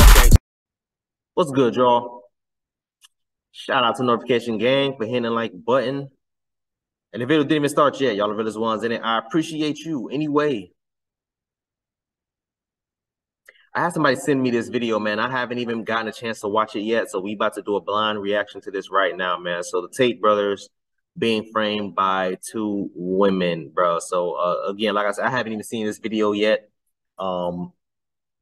Okay. What's good, y'all? Shout out to Notification Gang for hitting the like button. And the video didn't even start yet. Y'all are realest ones in it. I appreciate you anyway. I had somebody send me this video, man. I haven't even gotten a chance to watch it yet. So we about to do a blind reaction to this right now, man. So the Tate brothers being framed by two women, bro. So uh, again, like I said, I haven't even seen this video yet. Um,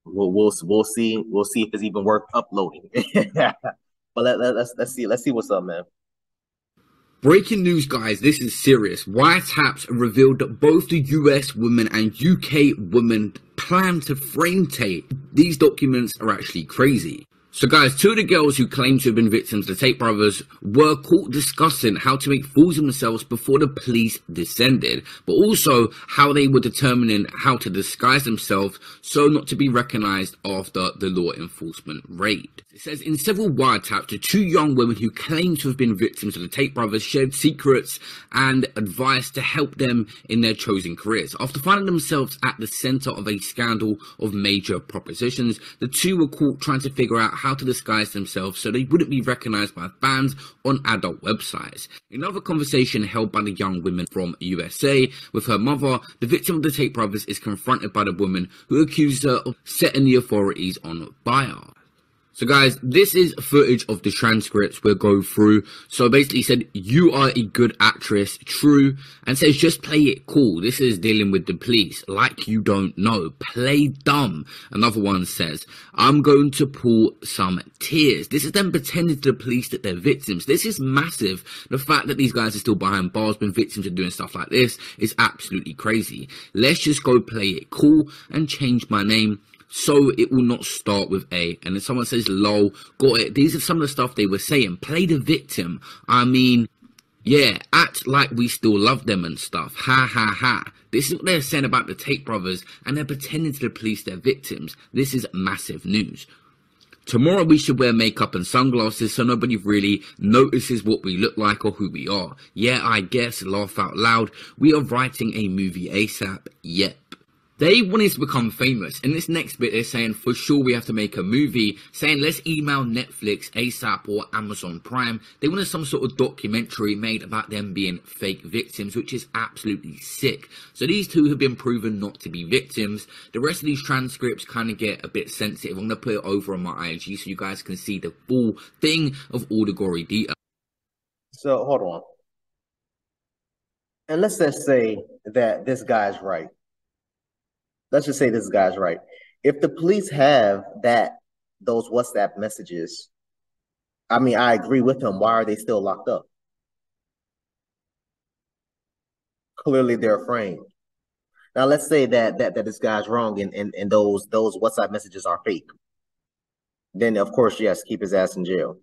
we'll we'll we'll see we'll see if it's even worth uploading. but let, let, let's let's see let's see what's up, man. Breaking news, guys, this is serious. Wiretaps revealed that both the US woman and UK woman plan to frame Tate. These documents are actually crazy. So guys, two of the girls who claim to have been victims of the Tate brothers were caught discussing how to make fools of themselves before the police descended, but also how they were determining how to disguise themselves so not to be recognized after the law enforcement raid. It says in several wiretaps, the two young women who claim to have been victims of the Tate brothers shared secrets and advice to help them in their chosen careers. After finding themselves at the center of a scandal of major propositions, the two were caught trying to figure out how to disguise themselves so they wouldn't be recognized by fans on adult websites. Another conversation held by the young women from USA with her mother, the victim of the Tate brothers is confronted by the woman who accused her of setting the authorities on fire. So guys, this is footage of the transcripts we'll go through. So basically said, you are a good actress, true, and says just play it cool. This is dealing with the police, like you don't know. Play dumb. Another one says, I'm going to pull some tears. This is them pretending to the police that they're victims. This is massive. The fact that these guys are still behind bars, been victims of doing stuff like this is absolutely crazy. Let's just go play it cool and change my name so it will not start with A. And then someone says, lol, got it. These are some of the stuff they were saying. Play the victim. I mean, yeah, act like we still love them and stuff. Ha ha ha. This is what they're saying about the Tate brothers, and they're pretending to the police they're victims. This is massive news. Tomorrow we should wear makeup and sunglasses so nobody really notices what we look like or who we are. Yeah, I guess, laugh out loud. We are writing a movie ASAP. Yep. They wanted to become famous. In this next bit, they're saying for sure we have to make a movie, saying let's email Netflix, ASAP, or Amazon Prime. They wanted some sort of documentary made about them being fake victims, which is absolutely sick. So these two have been proven not to be victims. The rest of these transcripts kind of get a bit sensitive. I'm going to put it over on my IG so you guys can see the full thing of all the gory details. So hold on. And let's just say that this guy's right let's just say this guy's right. If the police have that those WhatsApp messages, I mean, I agree with him. Why are they still locked up? Clearly, they're framed. Now, let's say that that that this guy's wrong, and and, and those those WhatsApp messages are fake. Then, of course, yes, keep his ass in jail.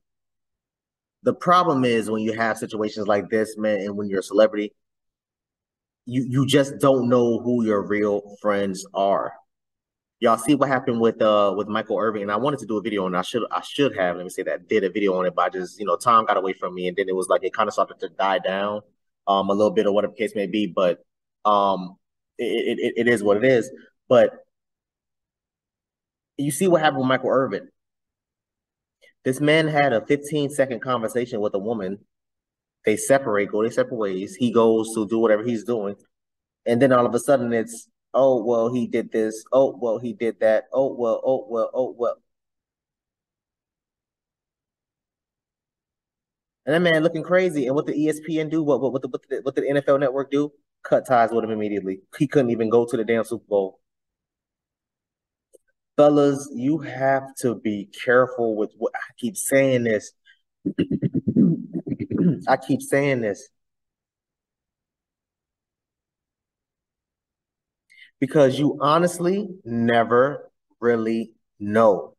The problem is when you have situations like this, man, and when you're a celebrity, you you just don't know who your real friends are. Y'all see what happened with uh with Michael Irvin, and I wanted to do a video on. I should I should have let me say that did a video on it, but I just you know time got away from me, and then it was like it kind of started to die down, um a little bit or whatever case may be. But um it it, it is what it is. But you see what happened with Michael Irvin. This man had a 15 second conversation with a woman they separate, go their separate ways. He goes to do whatever he's doing. And then all of a sudden it's, oh, well, he did this. Oh, well, he did that. Oh, well, oh, well, oh, well. And that man looking crazy. And what the ESPN do? What what what the, what the, what the NFL Network do? Cut ties with him immediately. He couldn't even go to the damn Super Bowl. Fellas, you have to be careful with what I keep saying this. I keep saying this because you honestly never really know.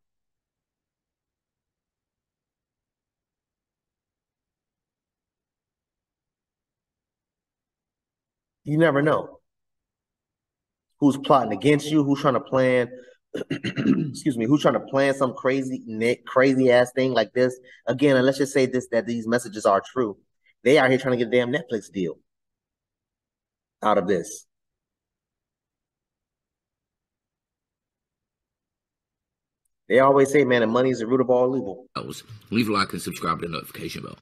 You never know who's plotting against you, who's trying to plan excuse me, who's trying to plan some crazy crazy ass thing like this. Again, and let's just say this that these messages are true. They are here trying to get a damn Netflix deal out of this. They always say, man, the money is the root of all evil. Leave a like and subscribe to the notification bell.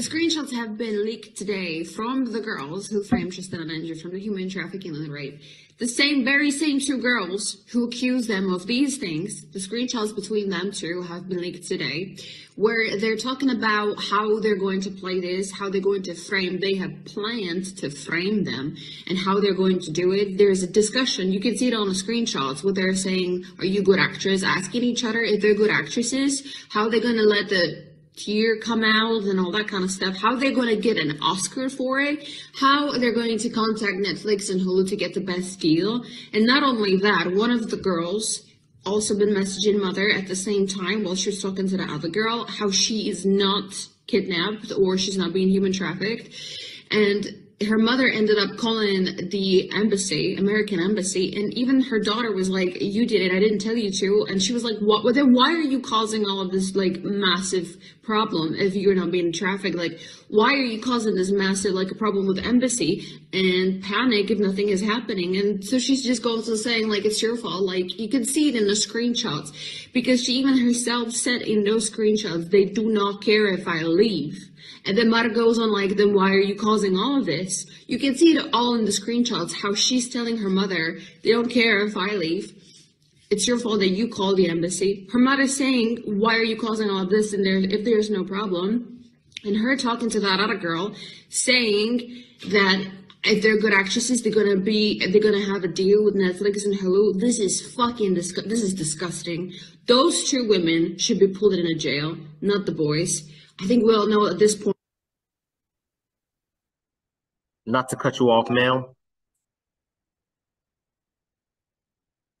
The screenshots have been leaked today from the girls who framed Tristan and Andrew from the human trafficking and the rape. The same, very same two girls who accused them of these things, the screenshots between them two have been leaked today, where they're talking about how they're going to play this, how they're going to frame, they have planned to frame them, and how they're going to do it. There's a discussion, you can see it on the screenshots, where they're saying, are you good actors? Asking each other if they're good actresses, how they're going to let the year come out and all that kind of stuff, how they're going to get an Oscar for it, how they're going to contact Netflix and Hulu to get the best deal. And not only that, one of the girls also been messaging mother at the same time while she was talking to the other girl, how she is not kidnapped or she's not being human trafficked. And her mother ended up calling the embassy, American embassy, and even her daughter was like, "You did it. I didn't tell you to." And she was like, "What? Well, then why are you causing all of this like massive problem if you're not being trafficked? Like, why are you causing this massive like a problem with embassy and panic if nothing is happening?" And so she's just goes to saying like, "It's your fault." Like you can see it in the screenshots because she even herself said in those screenshots, "They do not care if I leave." And then Mara goes on like, then why are you causing all of this? You can see it all in the screenshots, how she's telling her mother, they don't care if I leave. It's your fault that you called the embassy. Her mother saying, why are you causing all of this and there, if there's no problem? And her talking to that other girl, saying that if they're good actresses, they're gonna be, they're gonna have a deal with Netflix and Hulu. This is fucking disgusting. This is disgusting. Those two women should be pulled in a jail, not the boys. I think we all know at this point. Not to cut you off, ma'am.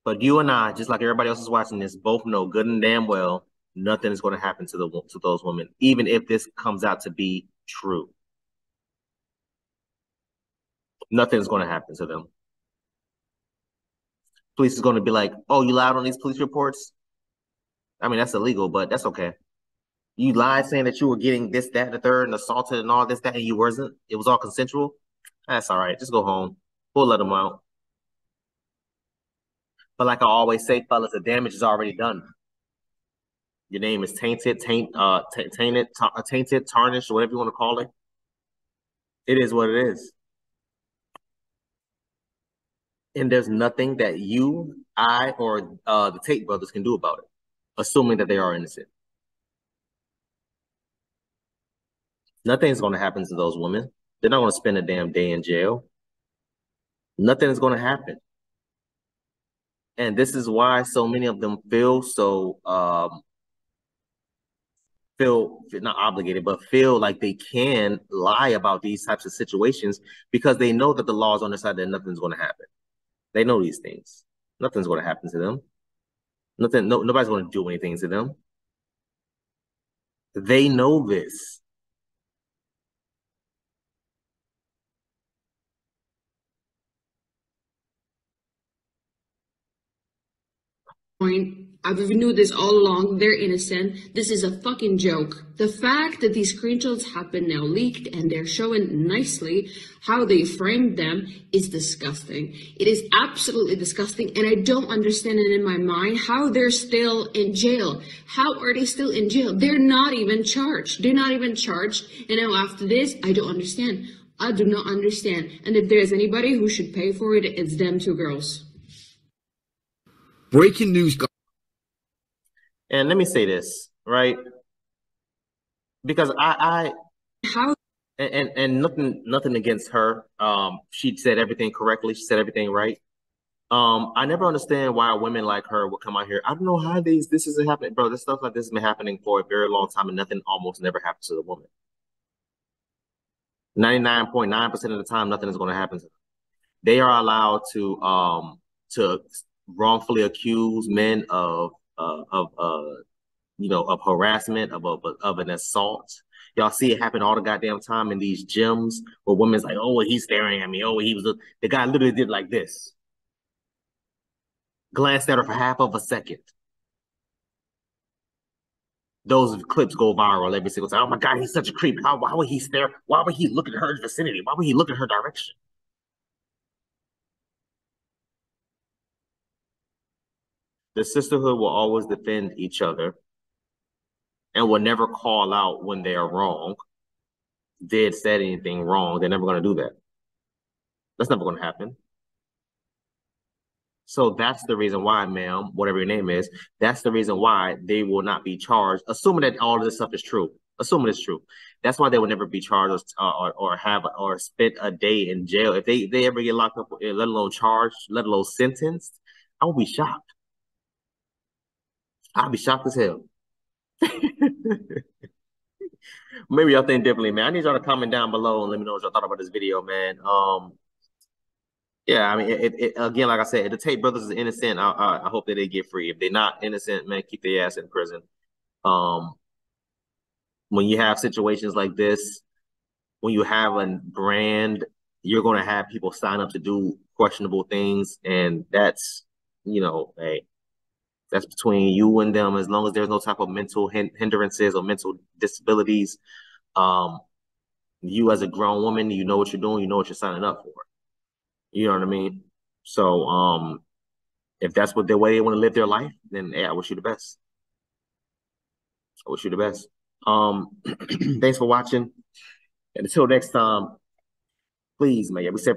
But you and I, just like everybody else is watching this, both know good and damn well nothing is going to happen to the to those women, even if this comes out to be true. Nothing is going to happen to them. Police is going to be like, "Oh, you lied on these police reports." I mean, that's illegal, but that's okay. You lied saying that you were getting this, that, and the third, and assaulted and all this, that, and you wasn't. It was all consensual. That's all right. Just go home. We'll let them out. But like I always say, fellas, the damage is already done. Your name is tainted, taint, uh, tainted, uh, tainted, tarnished, whatever you want to call it. It is what it is. And there's nothing that you, I, or uh, the Tate brothers can do about it, assuming that they are innocent. Nothing's going to happen to those women. They're not going to spend a damn day in jail. Nothing is going to happen. And this is why so many of them feel so um, feel not obligated, but feel like they can lie about these types of situations because they know that the law is on their side that nothing's going to happen. They know these things. Nothing's going to happen to them. Nothing. No, nobody's going to do anything to them. They know this. Point. I've knew this all along. They're innocent. This is a fucking joke. The fact that these screenshots have been now leaked and they're showing nicely how they framed them is disgusting. It is absolutely disgusting. And I don't understand it in my mind how they're still in jail. How are they still in jail? They're not even charged. They're not even charged. And now after this, I don't understand. I do not understand. And if there's anybody who should pay for it, it's them two girls. Breaking news. And let me say this, right? Because I, I how and, and, and nothing nothing against her. Um, she said everything correctly. She said everything right. Um, I never understand why women like her would come out here. I don't know how these this isn't happening, bro. This stuff like this has been happening for a very long time, and nothing almost never happens to the woman. Ninety nine point nine percent of the time, nothing is going to happen to them. They are allowed to um to wrongfully accuse men of uh, of uh, you know of harassment of of, of an assault. Y'all see it happen all the goddamn time in these gyms where women's like, oh, he's staring at me. Oh, he was a... the guy literally did like this, glanced at her for half of a second. Those clips go viral every single time. Oh my god, he's such a creep. How why would he stare? Why would he look at her vicinity? Why would he look at her direction? The sisterhood will always defend each other and will never call out when they are wrong, did said anything wrong. They're never going to do that. That's never going to happen. So that's the reason why, ma'am, whatever your name is, that's the reason why they will not be charged, assuming that all of this stuff is true. Assuming it's true. That's why they will never be charged or, or, or have or spend a day in jail. If they, they ever get locked up, let alone charged, let alone sentenced, I will be shocked. I'll be shocked as hell. Maybe y'all think differently, man. I need y'all to comment down below and let me know what y'all thought about this video, man. Um, yeah, I mean, it, it, again, like I said, the Tate brothers is innocent. I, I, I, hope that they get free. If they're not innocent, man, keep their ass in prison. Um, when you have situations like this, when you have a brand, you're going to have people sign up to do questionable things, and that's, you know, hey, that's between you and them. As long as there's no type of mental hindrances or mental disabilities, um, you as a grown woman, you know what you're doing, you know what you're signing up for. You know what I mean? So, um, if that's what the way they want to live their life, then yeah, I wish you the best. I wish you the best. Um, thanks for watching. And until next time, please, man, be safe.